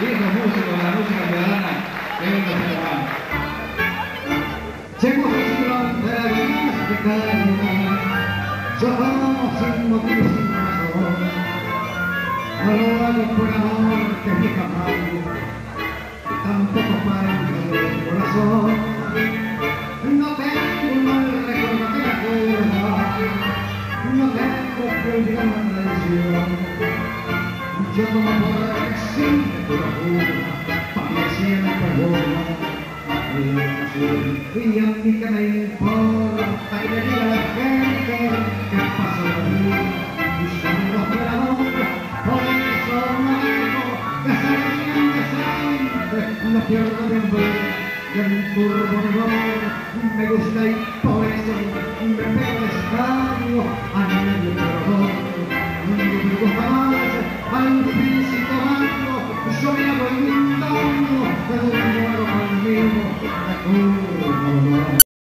Viejos músicos de la música ciudadana que vengo a celebrar. Llegó Sion de la vida de caña, lloramos sin motivo y sin razón. No lo hago por amor que mi caballo, tampoco para el corazón. No tengo un mal recuerdo que me acuerda, no tengo que olvidar la traición. Yo tomo por siempre por la cura, para mí siempre buena. Y a mí que me importa que me diga la gente que pasa la vida y son los operadores, por eso no digo que se decente, no pierdo tiempo y en turbo rigor me gusta y por eso me pego de escario a medio perdón. Me gusta más al tomando, no muero conmigo.